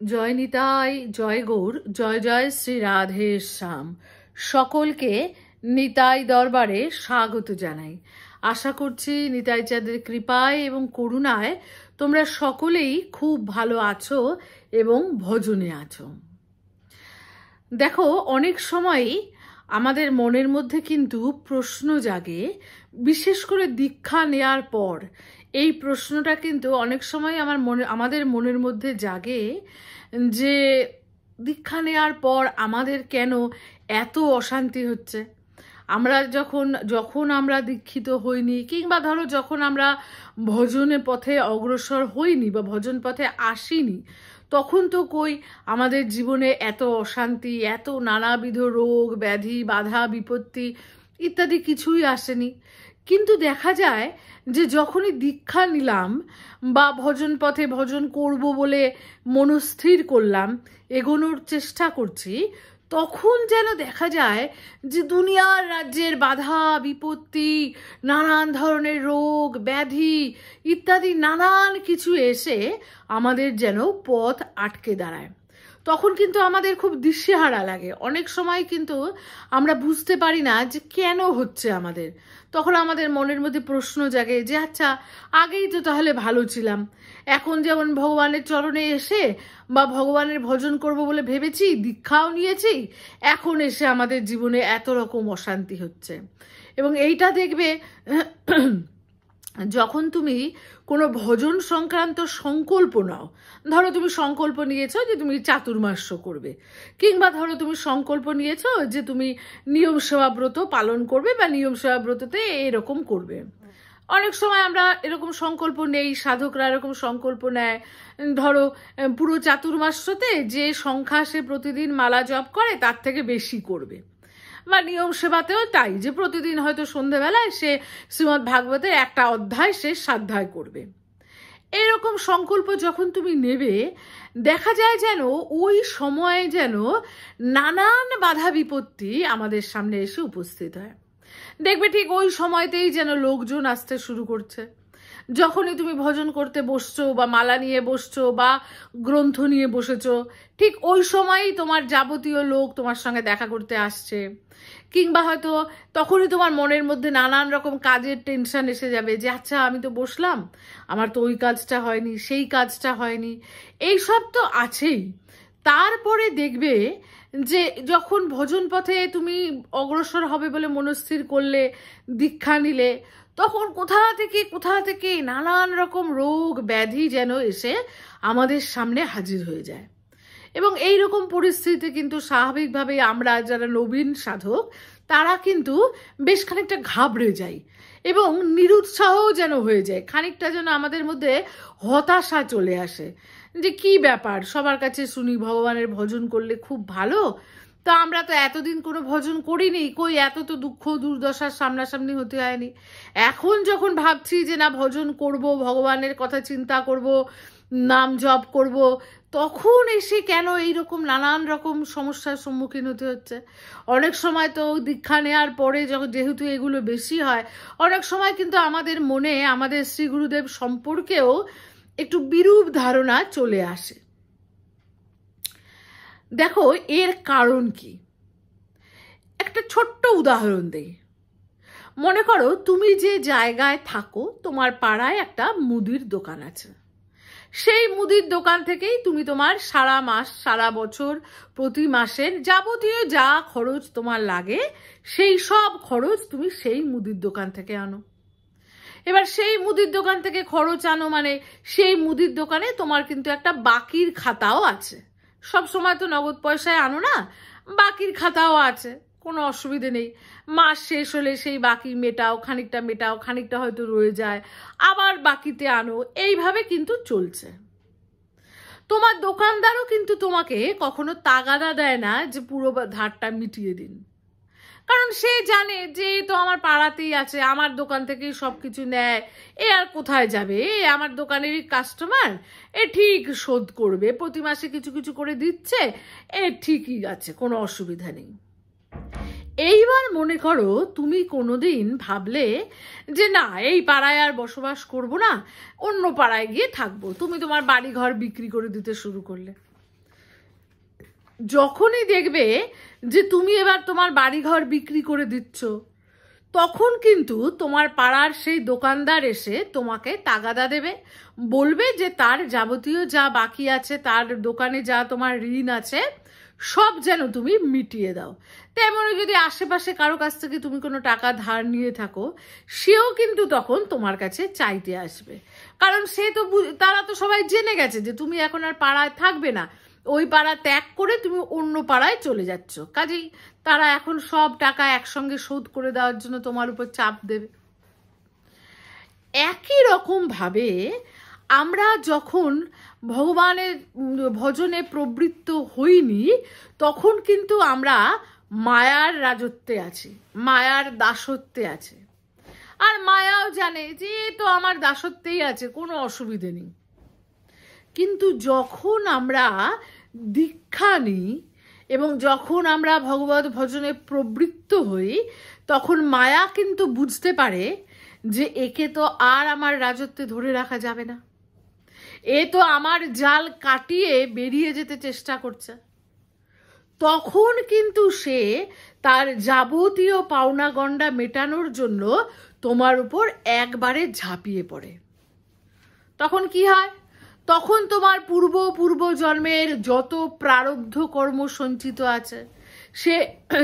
জয় নিতাই, জয় গৌর, জয় জয় শ্রী রাধে শ্যাম। সকলকে নিতাই দরবারে স্বাগত জানাই। আশা করছি নিতাই চাঁদের কৃপায় এবং করুণায় তোমরা সকলেই খুব ভালো আছো এবং ভজনে আছো। দেখো, অনেক সময়ই আমাদের মনের মধ্যে কিন্তু প্রশ্ন জাগে, বিশেষ করে দীক্ষা নেয়ার পর। এই প্রশ্নটা কিন্তু অনেক সময় আমার মনে, আমাদের মনের মধ্যে জাগে যে দীক্ষা নেওয়ার পর আমাদের কেন এত অশান্তি হচ্ছে? আমরা যখন যখন আমরা দীক্ষিত হইনি, কিংবা ধরো যখন আমরা ভজনের পথে অগ্রসর হইনি বা ভজন পথে আসিনি, তখন তো কই আমাদের জীবনে এত অশান্তি, এত নানাবিধ রোগ, ব্যাধি, বাধা, বিপত্তি ইত্যাদি কিছুই আসেনি। কিন্তু দেখা যায় যে যখনই দীক্ষা নিলাম বা ভজন পথে ভজন করব বলে মনস্থির করলাম, এগোনোর চেষ্টা করছি, তখন যেন দেখা যায় যে দুনিয়ার রাজ্যের বাধা, বিপত্তি, নানান ধরনের রোগ, ব্যাধি ইত্যাদি নানান কিছু এসে আমাদের যেন পথ আটকে দাঁড়ায়। তখন কিন্তু আমাদের খুব দিশেহারা লাগে। অনেক সময় কিন্তু আমরা বুঝতে পারি না যে কেন হচ্ছে আমাদের। তখন আমাদের মনের মধ্যে প্রশ্ন জাগে যে আচ্ছা আগেই তো তাহলে ভালো ছিলাম। এখন যেমন ভগবানের চরণে এসে বা ভগবানের ভজন করব বলে ভেবেছি, দীক্ষাও নিয়েছি, এখন এসে আমাদের জীবনে এত রকম অশান্তি হচ্ছে। এবং এইটা দেখবে যখন তুমি কোনো ভজন সংক্রান্ত সংকল্প নাও, ধরো তুমি সংকল্প নিয়েছো যে তুমি চাতুর্মাস্য করবে, কিংবা ধরো তুমি সংকল্প নিয়েছো যে তুমি নিয়ম সেবাব্রত পালন করবে বা নিয়ম সেবাব্রততে এরকম করবে। অনেক সময় আমরা এরকম সংকল্প নেই, সাধকরা এরকম সংকল্প নেয়, ধরো, পুরো চাতুর্মাস্যতে যে সংখ্যা সে প্রতিদিন মালা জপ করে তার থেকে বেশি করবে। বা নিয়ম সেবাতেও তাই যে প্রতিদিন হয়তো সন্ধেবেলায় সে শ্রীমৎ ভাগবতের একটা অধ্যায় সে সাধ্যায় করবে। এরকম সংকল্প যখন তুমি নেবে, দেখা যায় যেন ওই সময়ে যেন নানান বাধা বিপত্তি আমাদের সামনে এসে উপস্থিত হয়। দেখবে ঠিক ওই সময়তেই যেন লোকজন আসতে শুরু করছে। যখনই তুমি ভজন করতে বসছো বা মালা নিয়ে বসছো বা গ্রন্থ নিয়ে বসেছো, ঠিক ওই সময়ই তোমার যাবতীয় লোক তোমার সঙ্গে দেখা করতে আসছে। কিংবা হয়তো তখনই তোমার মনের মধ্যে নানান রকম কাজের টেনশন এসে যাবে যে আচ্ছা আমি তো বসলাম, আমার তো ওই কাজটা হয়নি, সেই কাজটা হয়নি। এই সব তো আছেই। তারপরে দেখবে যে, যখন ভজন পথে তুমি অগ্রসর হবে বলে মনস্থির করলে, দীক্ষা নিলে তখন কোথা থেকে কোথা থেকে নানান রকম রোগ, ব্যাধি যেন এসে আমাদের সামনে হাজির হয়ে যায়। এবং এই রকম পরিস্থিতিতে কিন্তু স্বাভাবিকভাবে আমরা যারা নবীন সাধক, তারা কিন্তু বেশ খানিকটা ঘাবড়ে যাই এবং নিরুৎসাহও যেন হয়ে যায়। খানিকটা যেন আমাদের মধ্যে হতাশা চলে আসে যে কি ব্যাপার? সবার কাছে শুনি, ভগবানের ভজন করলে খুব ভালো। তো আমরা তো এতদিন কোনো ভজন করিনি, কই এত তো দুঃখ দুর্দশার সামনাসামনি হতে হয়নি। এখন যখন ভাবছি যে না, ভজন করব, ভগবানের কথা চিন্তা করব, নাম জপ করব, তখন এসে কেন এইরকম নানান রকম সমস্যার সম্মুখীন হতে হচ্ছে? অনেক সময় তো দীক্ষা নেওয়ার পরে যখন যেহেতু এগুলো বেশি হয়, অনেক সময় কিন্তু আমাদের মনে, আমাদের শ্রী গুরুদেব সম্পর্কেও একটু বিরূপ ধারণা চলে আসে। দেখো, এর কারণ কি? একটা ছোট্ট উদাহরণ দেই। মনে করো, তুমি যে জায়গায় থাকো, তোমার পাড়ায় একটা মুদির দোকান আছে। সেই মুদির দোকান থেকেই তুমি তোমার সারা মাস, সারা বছর, প্রতি মাসের যাবতীয় যা খরচ তোমার লাগে, সেই সব খরচ তুমি সেই মুদির দোকান থেকে আনো। এবার সেই মুদির দোকান থেকে খরচ আনো মানে সেই মুদির দোকানে তোমার কিন্তু একটা বাকির খাতাও আছে। সব সময় তো নগদ পয়সায় আনো না, বাকির খাতাও আছে, কোনো অসুবিধে নেই। মাস শেষ হলে সেই বাকি মেটাও, খানিকটা মেটাও, খানিকটা হয়তো রয়ে যায়, আবার বাকিতে আনো, এইভাবে কিন্তু চলছে। তোমার দোকানদারও কিন্তু তোমাকে কখনো তাগাদা দেয় না যে পুরো ধারটা মিটিয়ে দিন। কারণ সে জানে যে তো আমার পাড়াতেই আছে, আমার দোকান থেকেই সব কিছু নেয়। এ আর কোথায় যাবে? এ আমার দোকানেরই কাস্টমার এ ঠিক শোধ করবে, প্রতি মাসে কিছু কিছু করে দিচ্ছে, এ ঠিকই আছে, কোনো অসুবিধা নেই। এইবার মনে করো তুমি কোনোদিন ভাবলে যে না, এই পাড়ায় আর বসবাস করব না, অন্য পাড়ায় গিয়ে থাকব। তুমি তোমার বাড়ি ঘর বিক্রি করে দিতে শুরু করলে। যখনই দেখবে যে তুমি এবার তোমার বাড়িঘর বিক্রি করে দিচ্ছ, তখন কিন্তু তোমার পাড়ার সেই দোকানদার এসে তোমাকে তাগাদা দেবে। বলবে যে তার যাবতীয় যা বাকি আছে, তার দোকানে যা তোমার ঋণ আছে, সব যেন তুমি মিটিয়ে দাও। তেমনই যদি আশেপাশে কারও কাছ থেকে তুমি কোনো টাকা ধার নিয়ে থাকো, সেও কিন্তু তখন তোমার কাছে চাইতে আসবে। কারণ সে তো তারা তো সবাই জেনে গেছে যে তুমি এখন আর পাড়ায় থাকবে না। ওই পাড়া ত্যাগ করে তুমি অন্য পাড়ায় চলে যাচ্ছ। কাজেই তারা এখন সব টাকা একসঙ্গে শোধ করে দেওয়ার জন্য তোমার উপর চাপ দেবে। একই রকম ভাবে আমরা যখন ভগবানের ভজনে প্রবৃত্ত হইনি, তখন কিন্তু আমরা মায়ার রাজত্বে আছি, মায়ার দাসত্বে আছে। আর মায়াও জানে যে তো আমার দাসত্বেই আছে, কোনো অসুবিধে নেই। কিন্তু যখন আমরা দীক্ষা নিই এবং যখন আমরা ভগবত ভজনে প্রবৃত্ত হই, তখন মায়া কিন্তু বুঝতে পারে যে একে তো আর আমার রাজত্বে ধরে রাখা যাবে না। এ তো আমার জাল কাটিয়ে বেরিয়ে যেতে চেষ্টা করছে। তখন কিন্তু সে তার যাবতীয় পাওনা গন্ডা মেটানোর জন্য তোমার উপর একবারে ঝাঁপিয়ে পড়ে। তখন কি হয়? তখন তোমার পূর্ব পূর্ব জন্মের যত প্রারব্ধ কর্ম সঞ্চিত আছে, সে,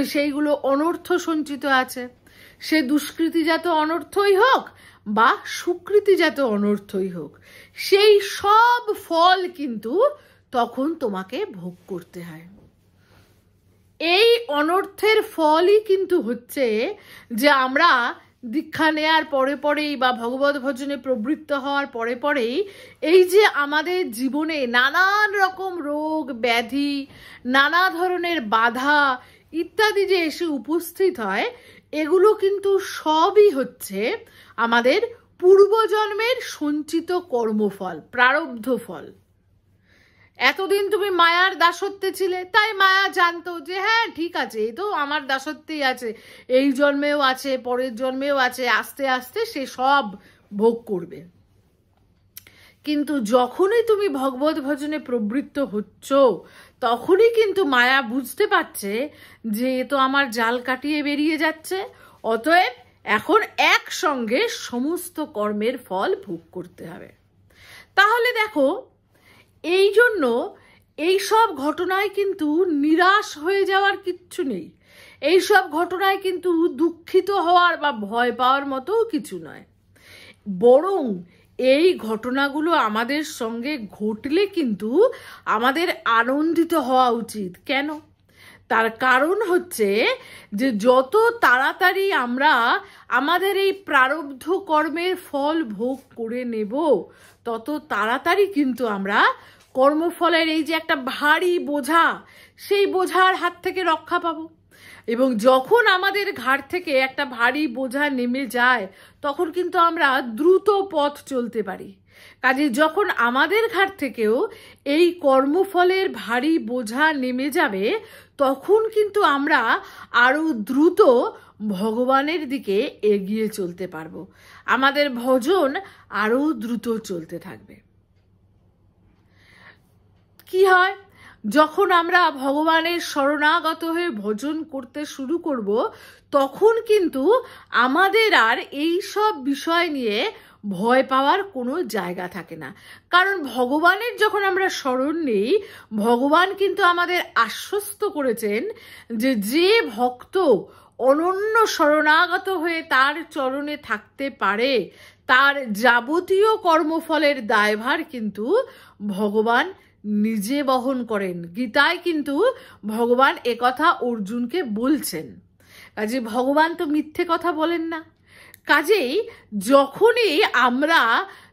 সেইগুলো অনর্থ সঞ্চিত আছে। সে দুষ্কৃতিজাত অনর্থই হোক বা সুকৃতিজাত অনর্থই হোক, সেই সব ফল কিন্তু তখন তোমাকে ভোগ করতে হয়। এই অনর্থের ফলই কিন্তু হচ্ছে যে আমরা দীক্ষা নেয়ার পরে পরেই বা ভগবত ভজনে প্রবৃত্ত হওয়ার পরে পরেই এই যে আমাদের জীবনে নানান রকম রোগ, ব্যাধি, নানা ধরনের বাধা ইত্যাদি যে এসে উপস্থিত হয়, এগুলো কিন্তু সবই হচ্ছে আমাদের পূর্বজন্মের সঞ্চিত কর্মফল, প্রারব্ধ ফল। এতদিন তুমি মায়ার দাসত্বে ছিলে, তাই মায়া জানতো যে হ্যাঁ ঠিক আছে, এই তো আমার দাসত্বেই আছে, এই জন্মেও আছে, পরের জন্মেও আছে, আস্তে আস্তে সে সব ভোগ করবে। কিন্তু যখনই তুমি ভগবত ভজনে প্রবৃত্ত হচ্ছ, তখনই কিন্তু মায়া বুঝতে পারছে যে এ তো আমার জাল কাটিয়ে বেরিয়ে যাচ্ছে, অতএব এখন একসঙ্গে সমস্ত কর্মের ফল ভোগ করতে হবে। তাহলে দেখো এই জন্য এই সব ঘটনায় কিন্তু নিরাশ হয়ে যাওয়ার কিচ্ছু নেই। এই সব ঘটনায় কিন্তু দুঃখিত হওয়ার বা ভয় পাওয়ার মতোও কিছু নয়। বরং এই ঘটনাগুলো আমাদের সঙ্গে ঘটলে কিন্তু আমাদের আনন্দিত হওয়া উচিত। কেন? তার কারণ হচ্ছে যে যত তাড়াতাড়ি আমরা আমাদের এই প্রারব্ধ কর্মের ফল ভোগ করে নেব তত তাড়াতাড়ি কিন্তু আমরা কর্মফলের এই যে একটা ভারী বোঝা, সেই বোঝার হাত থেকে রক্ষা পাবো। এবং যখন আমাদের ঘাট থেকে একটা ভারী বোঝা নেমে যায়, তখন কিন্তু আমরা দ্রুত পথ চলতে পারি। কাজে যখন আমাদের ঘাট থেকেও এই কর্মফলের ভারী বোঝা নেমে যাবে তখন কিন্তু আমরা আরও দ্রুত ভগবানের দিকে এগিয়ে চলতে পারব। আমাদের ভজন আরও দ্রুত চলতে থাকবে। কি হয়? যখন আমরা ভগবানের শরণাগত হয়ে ভজন করতে শুরু করব, তখন কিন্তু আমাদের আর এই সব বিষয় নিয়ে ভয় পাওয়ার কোনো জায়গা থাকে না। কারণ ভগবানের যখন আমরা স্মরণ নেই, ভগবান কিন্তু আমাদের আশ্বস্ত করেছেন যে যে ভক্ত অনন্য শরণাগত হয়ে তার চরণে থাকতে পারে, তার যাবতীয় কর্মফলের দায়ভার কিন্তু ভগবান নিজে বহন করেন। গীতায় কিন্তু ভগবান একথা অর্জুনকে বলছেন। কাজে ভগবান তো মিথ্যে কথা বলেন না। কাজেই যখনই আমরা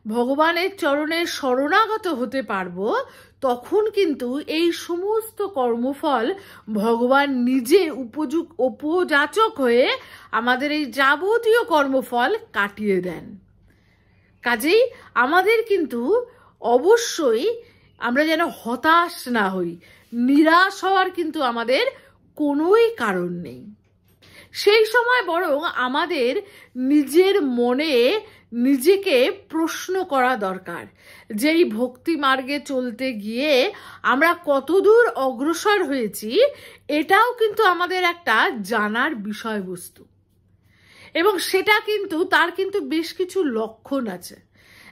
ভগবানের চরণে শরণাগত হতে পারব, তখন কিন্তু এই সমস্ত কর্মফল ভগবান নিজে উপযুক্ত উপযাচক হয়ে আমাদের এই যাবতীয় কর্মফল কাটিয়ে দেন। কাজেই আমাদের কিন্তু অবশ্যই আমরা যেন হতাশ না হই, নিরাশ হওয়ার কিন্তু আমাদের কোনোই কারণ নেই। সেই সময় বরং আমাদের নিজের মনে নিজেকে প্রশ্ন করা দরকার। যেই ভক্তি মার্গে চলতে গিয়ে আমরা কতদূর অগ্রসর হয়েছি, এটাও কিন্তু আমাদের একটা জানার বিষয়বস্তু। এবং সেটা কিন্তু, তার কিন্তু বেশ কিছু লক্ষণ আছে।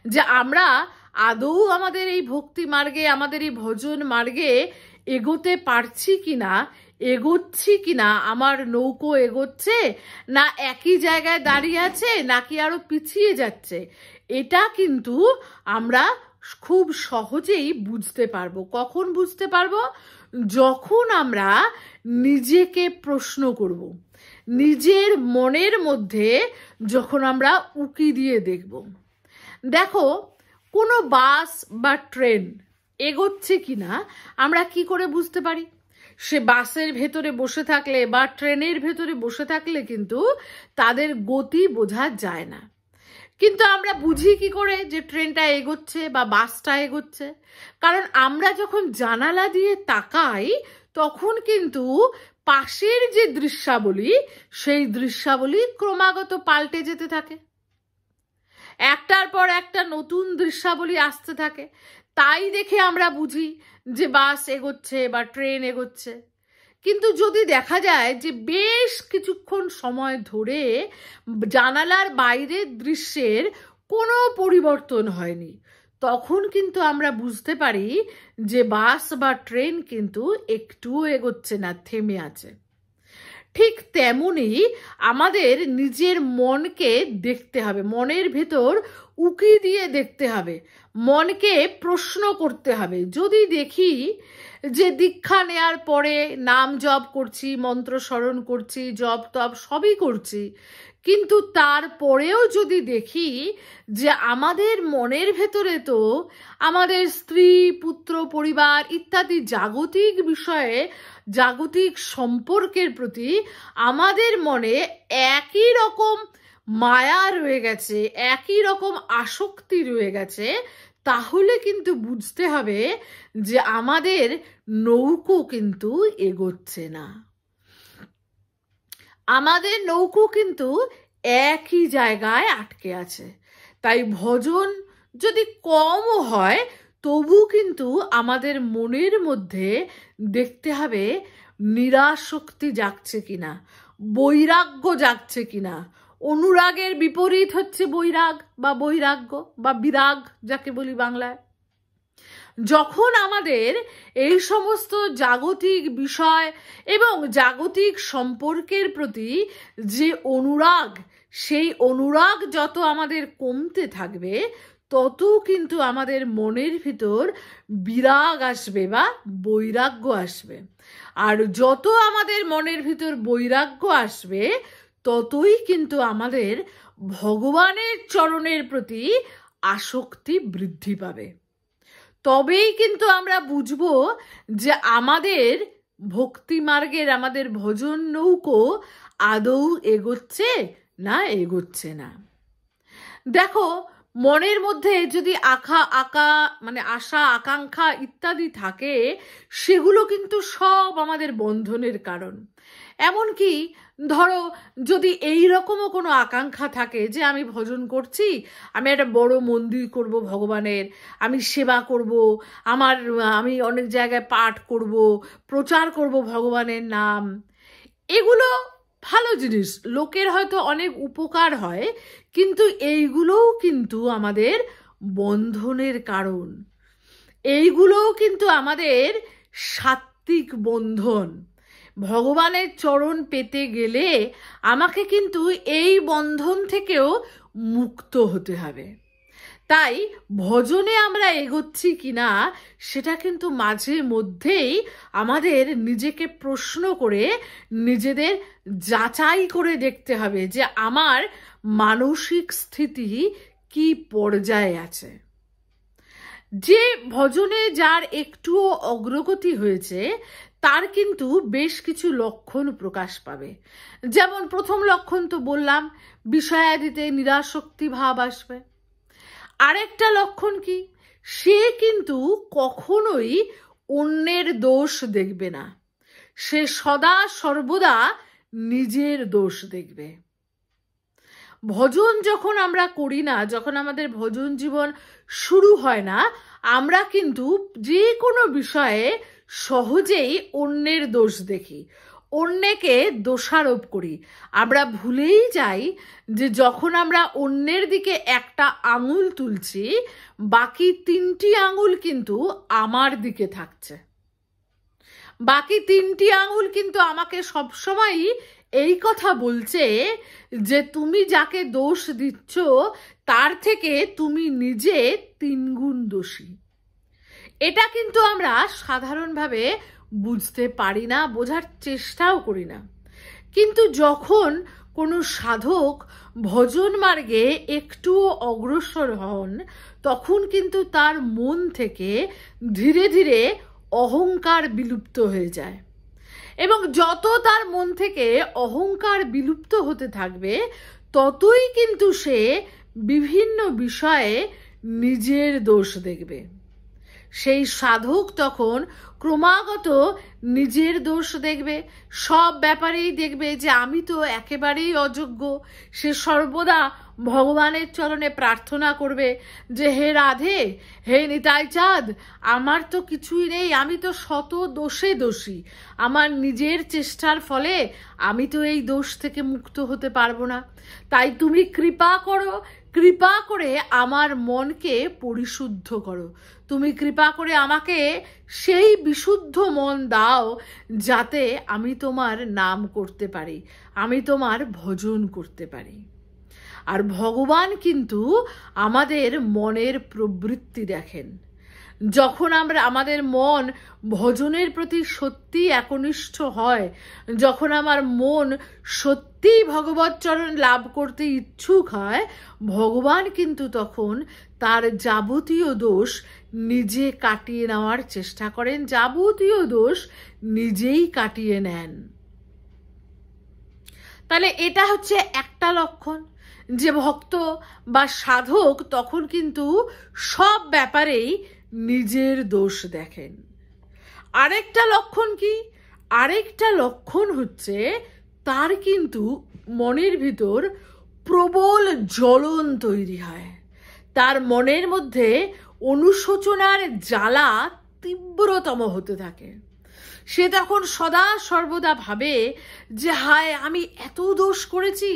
যে আমরা আদৌ আমাদের এই ভক্তি মার্গে, আমাদের এই ভজন মার্গে এগোতে পারছি কিনা এগোচ্ছি কি না আমার নৌকো এগোচ্ছে? না একই জায়গায় দাঁড়িয়ে আছে, নাকি আরও পিছিয়ে যাচ্ছে? এটা কিন্তু আমরা খুব সহজেই বুঝতে পারব। কখন বুঝতে পারব? যখন আমরা নিজেকে প্রশ্ন করব। নিজের মনের মধ্যে যখন আমরা উকি দিয়ে দেখব। দেখো, কোনো বাস বা ট্রেন এগোচ্ছে কি না আমরা কি করে বুঝতে পারি? সে বাসের ভেতরে বসে থাকলে বা ট্রেনের ভেতরে বসে থাকলে কিন্তু তাদের গতি বোঝা যায় না। কিন্তু আমরা বুঝি কি করে যে ট্রেনটা এগোচ্ছে বা বাসটা এগোচ্ছে? কারণ আমরা যখন জানালা দিয়ে তাকাই, তখন কিন্তু পাশের যে দৃশ্যাবলী, সেই দৃশ্যাবলী ক্রমাগত পাল্টে যেতে থাকে। একটার পর একটা নতুন দৃশ্যাবলী আসতে থাকে। তাই দেখে আমরা বুঝি যে বাস এগোচ্ছে বা ট্রেন এগোচ্ছে। কিন্তু যদি দেখা যায় যে বেশ কিছুক্ষণ সময় ধরে জানালার বাইরের দৃশ্যের কোনো পরিবর্তন হয়নি, তখন কিন্তু আমরা বুঝতে পারি যে বাস বা ট্রেন কিন্তু একটুও এগোচ্ছে না, থেমে আছে। ঠিক তেমনি আমাদের নিজের মনকে দেখতে হবে, মনের ভেতর উকি দিয়ে দেখতে হবে। মনকে প্রশ্ন করতে হবে। যদি দেখি যে দীক্ষা নেয়ার পরে নাম জপ করছি, মন্ত্র স্মরণ করছি, জপ তপ সবই করছি, কিন্তু তারপরেও যদি দেখি যে আমাদের মনের ভেতরে তো আমাদের স্ত্রী, পুত্র, পরিবার ইত্যাদি জাগতিক বিষয়ে, জাগতিক সম্পর্কের প্রতি আমাদের মনে একই রকম মায়া রয়ে গেছে, একই রকম আসক্তি রয়ে গেছে, তাহলে কিন্তু বুঝতে হবে যে আমাদের নৌকো কিন্তু এগোচ্ছে না। আমাদের নৌকো কিন্তু একই জায়গায় আটকে আছে। তাই ভজন যদি কমও হয়, তবু কিন্তু আমাদের মনের মধ্যে দেখতে হবে নিরাশক্তি জাগছে কিনা, বৈরাগ্য জাগছে কিনা অনুরাগের বিপরীত হচ্ছে বৈরাগ বা বৈরাগ্য বা বিরাগ, যাকে বলি বাংলায়। যখন আমাদের এই সমস্ত জাগতিক বিষয় এবং জাগতিক সম্পর্কের প্রতি যে অনুরাগ, সেই অনুরাগ যত আমাদের কমতে থাকবে, তত কিন্তু আমাদের মনের ভিতর বিরাগ আসবে বা বৈরাগ্য আসবে। আর যত আমাদের মনের ভিতর বৈরাগ্য আসবে ততই কিন্তু আমাদের ভগবানের চরণের প্রতি আসক্তি বৃদ্ধি পাবে। তবেই কিন্তু আমরা বুঝব যে আমাদের ভক্তি মার্গের, আমাদের ভজন নৌকো আদৌ এগোচ্ছে না এগোচ্ছে না। দেখো, মনের মধ্যে যদি আঁকা আঁকা মানে আশা, আকাঙ্ক্ষা ইত্যাদি থাকে, সেগুলো কিন্তু সব আমাদের বন্ধনের কারণ। এমনকি ধরো, যদি এই রকমও কোনো আকাঙ্ক্ষা থাকে যে আমি ভজন করছি, আমি একটা বড় মন্দির করব ভগবানের, আমি সেবা করব, আমার, আমি অনেক জায়গায় পাঠ করব, প্রচার করব ভগবানের নাম, এগুলো ভালো জিনিস। লোকের হয়তো অনেক উপকার হয়, কিন্তু এইগুলোও কিন্তু আমাদের বন্ধনের কারণ। এইগুলোও কিন্তু আমাদের সাত্বিক বন্ধন। ভগবানের চরণ পেতে গেলে আমাকে কিন্তু এই বন্ধন থেকেও মুক্ত হতে হবে। তাই ভজনে আমরা এগোচ্ছি কিনা সেটা কিন্তু মাঝে মধ্যেই আমাদের নিজেকে প্রশ্ন করে নিজেদের যাচাই করে দেখতে হবে যে আমার মানসিক স্থিতি কি পর্যায়ে আছে। যে ভজনে যার একটুও অগ্রগতি হয়েছে তার কিন্তু বেশ কিছু লক্ষণ প্রকাশ পাবে। যেমন প্রথম লক্ষণ তো বললাম, বিষয়াদিতে নিরাশক্তি ভাব আসবে। আরেকটা লক্ষণ কি? সে কিন্তু কখনোই অন্যের দোষ দেখবে না। সে সদা সর্বদা নিজের দোষ দেখবে। ভজন যখন আমরা করি না, যখন আমাদের ভজন জীবন শুরু হয় না, আমরা কিন্তু যে কোনো বিষয়ে সহজেই অন্যের দোষ দেখি, অন্যকে দোষারোপ করি। আমরা ভুলেই যাই যে যখন আমরা অন্যের দিকে একটা আঙুল তুলছি, বাকি তিনটি আঙুল কিন্তু আমার দিকে থাকছে। বাকি তিনটি আঙুল কিন্তু আমাকে সবসময়ই এই কথা বলছে যে তুমি যাকে দোষ দিচ্ছ, তার থেকে তুমি নিজে তিনগুণ দোষী। এটা কিন্তু আমরা সাধারণভাবে বুঝতে পারি না, বোঝার চেষ্টাও করি না। কিন্তু যখন কোনো সাধক ভজন মার্গে একটু অগ্রসর হন, তখন কিন্তু তার মন থেকে ধীরে ধীরে অহংকার বিলুপ্ত হয়ে যায়। এবং যত তার মন থেকে অহংকার বিলুপ্ত হতে থাকবে, ততই কিন্তু সে বিভিন্ন বিষয়ে নিজের দোষ দেখবে। সেই সাধক তখন ক্রমাগত নিজের দোষ দেখবে, সব ব্যাপারেই দেখবে যে আমি তো একেবারেই অযোগ্য। সে সর্বদা ভগবানের চরণে প্রার্থনা করবে যে, হে রাধে, হে নিতাই চাঁদ আমার তো কিছুই নেই, আমি তো শত দোষে দোষী। আমার নিজের চেষ্টার ফলে আমি তো এই দোষ থেকে মুক্ত হতে পারব না। তাই তুমি কৃপা করো কৃপা করে আমার মনকে পরিশুদ্ধ করো। তুমি কৃপা করে আমাকে সেই বিশুদ্ধ মন দাও যাতে আমি তোমার নাম করতে পারি, আমি তোমার ভজন করতে পারি। আর ভগবান কিন্তু আমাদের মনের প্রবৃত্তি দেখেন। যখন আমরা, আমাদের মন ভজনের প্রতি সত্যি একনিষ্ঠ হয়, যখন আমার মন সত্যিই ভগবত চরণ লাভ করতে ইচ্ছুক হয়, ভগবান কিন্তু তখন তার যাবতীয় দোষ নিজে কাটিয়ে নেওয়ার চেষ্টা করেন। যাবতীয় দোষ নিজেই কাটিয়ে নেন। তাহলে এটা হচ্ছে একটা লক্ষণ। যে ভক্ত বা সাধক তখন কিন্তু সব ব্যাপারেই নিজের দোষ দেখেন। আরেকটা লক্ষণ কি? আরেকটা লক্ষণ হচ্ছে তার কিন্তু মনের ভিতর প্রবল জ্বলন তৈরি হয়। তার মনের মধ্যে অনুশোচনার জ্বালা তীব্রতম হতে থাকে। সে তখন সদা সর্বদা ভাবে যে, হায়, আমি এত দোষ করেছি,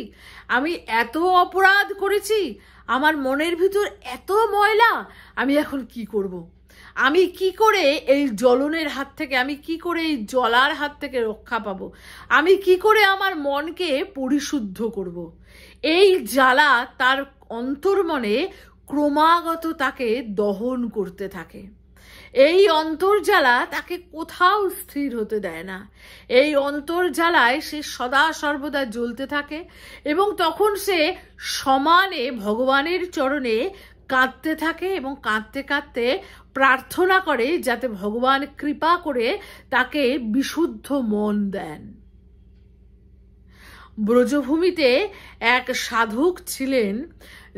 আমি এত অপরাধ করেছি, আমার মনের ভিতর এত ময়লা, আমি এখন কি করব। আমি কি করে এই জ্বলনের হাত থেকে, আমি কি করে এই জলার হাত থেকে রক্ষা পাবো আমি কি করে আমার মনকে পরিশুদ্ধ করব। এই জ্বালা তার অন্তর্মনে ক্রমাগত তাকে দহন করতে থাকে এই অন্তর্জালা তাকে কোথাও স্থির হতে দেয় না। এই অন্তর্জালায় সে সদা সর্বদা জ্বলতে থাকে এবং তখন সে সমানে ভগবানের চরণে কাঁদতে থাকে এবং কাঁদতে কাঁদতে প্রার্থনা করে যাতে ভগবান কৃপা করে তাকে বিশুদ্ধ মন দেন। ব্রজভূমিতে এক সাধক ছিলেন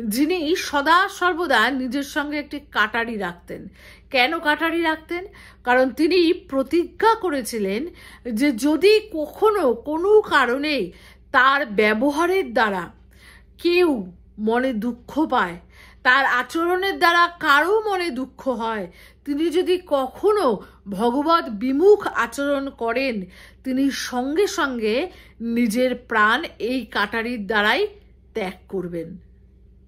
যিনি সদা সর্বদা নিজের সঙ্গে একটি কাটারি রাখতেন। কেন কাটারি রাখতেন? কারণ তিনি প্রতিজ্ঞা করেছিলেন যে যদি কখনো কোনো কারণে তার ব্যবহারের দ্বারা কেউ মনে দুঃখ পায়, তার আচরণের দ্বারা কারও মনে দুঃখ হয়, তিনি যদি কখনো ভগবত বিমুখ আচরণ করেন, তিনি সঙ্গে সঙ্গে নিজের প্রাণ এই কাটারির দ্বারাই ত্যাগ করবেন।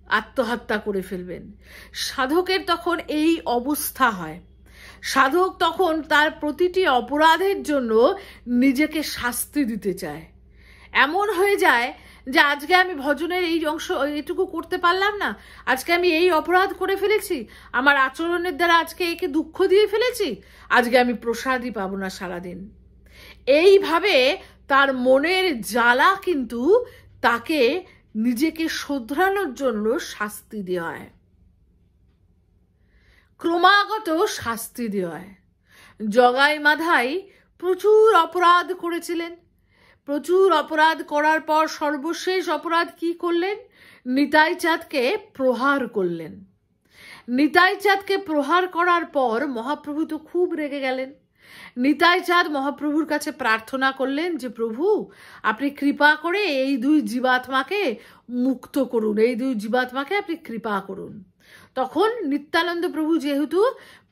আত্মহত্যা করে ফেলবেন। সাধকের তখন এই অবস্থা হয়। সাধক তখন তার প্রতিটি অপরাধের জন্য নিজেকে শাস্তি দিতে চায়। এমন হয়ে যায় যে আজকে আমি ভজনের এই অংশ, এটুকু করতে পারলাম না। আজকে আমি এই অপরাধ করে ফেলেছি। আমার আচরণের দ্বারা আজকে একে দুঃখ দিয়ে ফেলেছি। আজকে আমি প্রসাদই পাবো না সারাদিন। এইভাবে তার মনের জ্বালা কিন্তু তাকে নিজেকে শোধরানোর জন্য শাস্তি দেওয়া হয় ক্রমাগত শাস্তি দেওয়া হয় জগাই মাধাই প্রচুর অপরাধ করেছিলেন। প্রচুর অপরাধ করার পর সর্বশেষ অপরাধ কি করলেন? নিতাই চাঁদকে প্রহার করলেন। নিতাই চাঁদকে প্রহার করার পর মহাপ্রভু তো খুব রেগে গেলেন। নিতাই চাঁদ মহাপ্রভুর কাছে প্রার্থনা করলেন যে, প্রভু, আপনি কৃপা করে এই দুই জীবাত্মাকে মুক্ত করুন। এই দুই জীবাত্মাকে আপনি কৃপা করুন। তখন নিত্যানন্দ প্রভু যেহেতু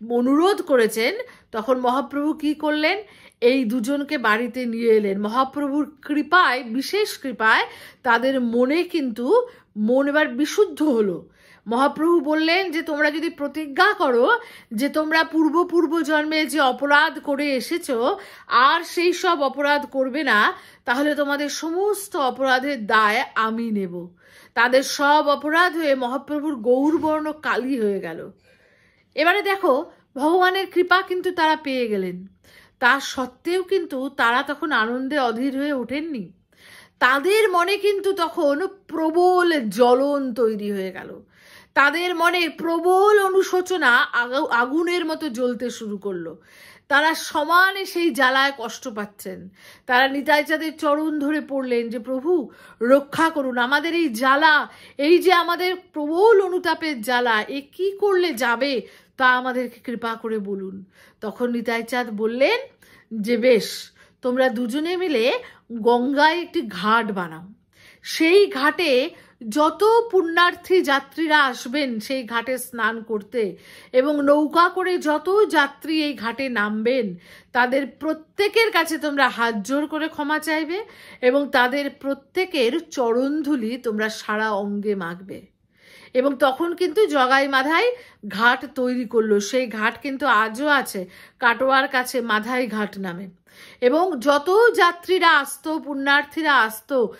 অনুরোধ করেছেন, তখন মহাপ্রভু কি করলেন? এই দুজনকে বাড়িতে নিয়ে এলেন। মহাপ্রভুর কৃপায়, বিশেষ কৃপায়, তাদের মনে কিন্তু মন এবার বিশুদ্ধ হলো। মহাপ্রভু বললেন যে, তোমরা যদি প্রতিজ্ঞা করো যে, তোমরা পূর্ব পূর্ব জন্মে যে অপরাধ করে এসেছ, আর সেই সব অপরাধ করবে না, তাহলে তোমাদের সমস্ত অপরাধের দায় আমি নেব। তাদের সব অপরাধ হয়ে মহাপ্রভুর গৌরবর্ণ কালী হয়ে গেল। এবারে দেখো, ভগবানের কৃপা কিন্তু তারা পেয়ে গেলেন। তা সত্ত্বেও কিন্তু তারা তখন আনন্দে অধীর হয়ে ওঠেননি। তাদের মনে কিন্তু তখন প্রবল জ্বলন তৈরি হয়ে গেল। তাদের মনে প্রবল অনুশোচনা আগুনের মতো জ্বলতে শুরু করল। তারা সমানে সেই জ্বালায় কষ্ট পাচ্ছেন। তারা নিতাই চাঁদের চরণ ধরে পড়লেন যে, প্রভু, রক্ষা করুন। আমাদের এই জ্বালা, এই যে আমাদের প্রবল অনুতাপের জ্বালা, এ কি করলে যাবে তা আমাদেরকে কৃপা করে বলুন। তখন নিতাই চাঁদ বললেন যে, বেশ, তোমরা দুজনে মিলে গঙ্গায় একটি ঘাট বানাও। সেই ঘাটে যত পুণ্যার্থী যাত্রীরা আসবেন সেই ঘাটে স্নান করতে এবং নৌকা করে যত যাত্রী এই ঘাটে নামবেন, তাদের প্রত্যেকের কাছে তোমরা হাত জোর করে ক্ষমা চাইবে এবং তাদের প্রত্যেকের চরণধুলি তোমরা সারা অঙ্গে মাখবে। এবং তখন কিন্তু জগাই মাধাই ঘাট তৈরি করল। সেই ঘাট কিন্তু আজও আছে, কাটোয়ার কাছে মাধাই ঘাট নামে। এবং যত যাত্রীরা আসতো, পুণ্যার্থীরা আসতো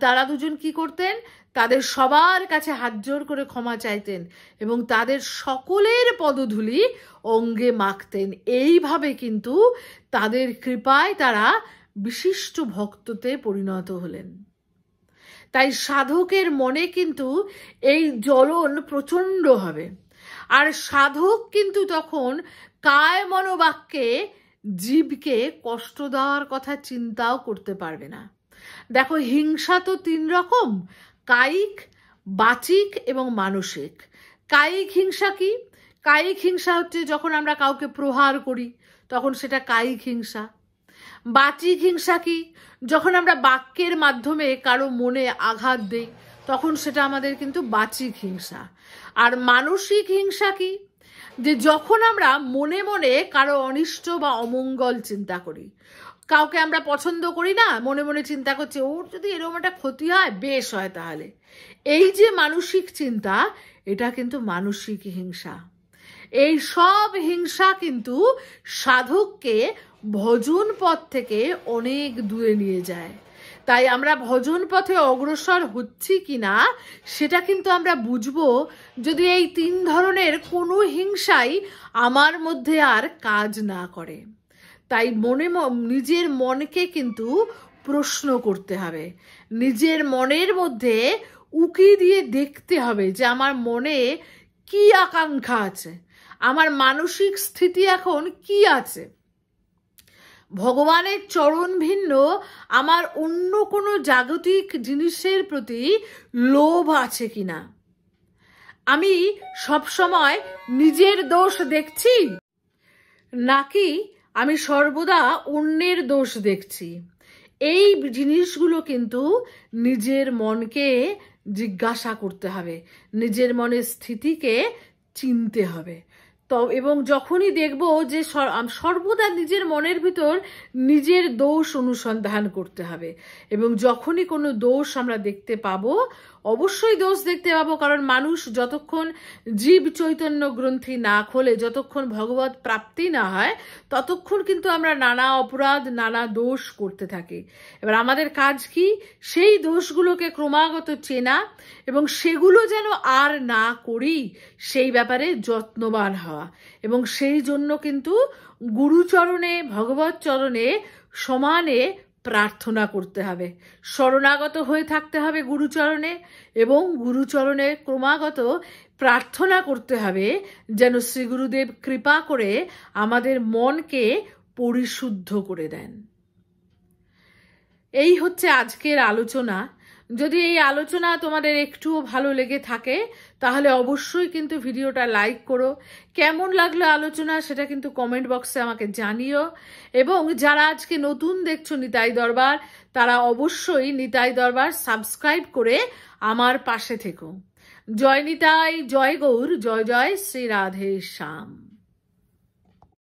তারা দুজন কি করতেন? তাদের সবার কাছে হাত জোর করে ক্ষমা চাইতেন এবং তাদের সকলের পদধূলি অঙ্গে মাখতেন। এইভাবে কিন্তু তাদের কৃপায় তারা বিশিষ্ট ভক্ততে পরিণত হলেন। তাই সাধকের মনে কিন্তু এই জ্বলন প্রচণ্ড হবে। আর সাধক কিন্তু তখন কায় মনোবাক্যে জীবকে কষ্ট দেওয়ার কথা চিন্তাও করতে পারবে না। দেখো হিংসা তো তিন রকম। কায়িক, বাচিক এবং মানসিক। কায়িক হিংসা কি? কায়িক হিংসা হচ্ছে যখন আমরা কাউকে প্রহার করি, তখন সেটা কায়িক হিংসা। বাচিক হিংসা কি? যখন আমরা বাক্যের মাধ্যমে কারও মনে আঘাত দেই, তখন সেটা আমাদের কিন্তু বাচিক হিংসা। আর মানসিক হিংসা কি? যে যখন আমরা মনে মনে কারও অনিষ্ট বা অমঙ্গল চিন্তা করি কাউকে আমরা পছন্দ করি না, মনে মনে চিন্তা করছে, ওর যদি এরকম একটা ক্ষতি হয়, বেশ হয় তাহলে। এই যে মানসিক চিন্তা, এটা কিন্তু মানসিক হিংসা। এই সব হিংসা কিন্তু সাধককে ভজন পথ থেকে অনেক দূরে নিয়ে যায়। তাই আমরা ভজন পথে অগ্রসর হচ্ছি কি না সেটা কিন্তু আমরা বুঝব যদি এই তিন ধরনের কোনো হিংসাই আমার মধ্যে আর কাজ না করে। তাই মনে নিজের মনকে কিন্তু প্রশ্ন করতে হবে। নিজের মনের মধ্যে উকি দিয়ে দেখতে হবে যে আমার মনে কি আকাঙ্ক্ষা আছে। আমার মানসিক স্থিতি এখন কি আছে? ভগবানের চরণ ভিন্ন, আমার অন্য কোনো জাগতিক জিনিসের প্রতি লোভ আছে কিনা? আমি সবসময় নিজের দোষ দেখছি? নাকি আমি সর্বদা অন্যের দোষ দেখছি। এই জিনিসগুলো কিন্তু নিজের মনকে জিজ্ঞাসা করতে হবে, নিজের মনের স্থিতিকে চিনতে হবে। তো, এবং যখনই দেখব যে সর্বদা নিজের মনের ভিতর নিজের দোষ অনুসন্ধান করতে হবে, এবং যখনই কোনো দোষ আমরা দেখতে পাবো অবশ্যই দোষ দেখতে পাবো, কারণ মানুষ যতক্ষণ জীব চৈতন্য গ্রন্থি না খোলে, যতক্ষণ ভগবত প্রাপ্তি না হয়, ততক্ষণ কিন্তু আমরা নানা অপরাধ, নানা দোষ করতে থাকি। এবার আমাদের কাজ কি? সেই দোষগুলোকে ক্রমাগত চেনা এবং সেগুলো যেন আর না করি, সেই ব্যাপারে যত্নবান হওয়া। এবং সেই জন্য কিন্তু গুরুচরণে, ভগবত চরণে সমানে প্রার্থনা করতে হবে। শরণাগত হয়ে থাকতে হবে গুরুচরণে এবং গুরুচরণে ক্রমাগত প্রার্থনা করতে হবে যেন শ্রী গুরুদেব কৃপা করে আমাদের মনকে পরিশুদ্ধ করে দেন। এই হচ্ছে আজকের আলোচনা। যদি এই আলোচনা তোমাদের একটুও ভালো লেগে থাকে তাহলে অবশ্যই কিন্তু ভিডিওটা লাইক করো। কেমন লাগল আলোচনা সেটা কিন্তু কমেন্ট বক্সে আমাকে জানিও। এবং যারা আজকে নতুন দেখছ নিতাই দরবার, তারা অবশ্যই নিতাই দরবার সাবস্ক্রাইব করে আমার পাশে থেকো। জয় নিতাই, জয় গৌর, জয় জয় শ্রী রাধে শ্যাম।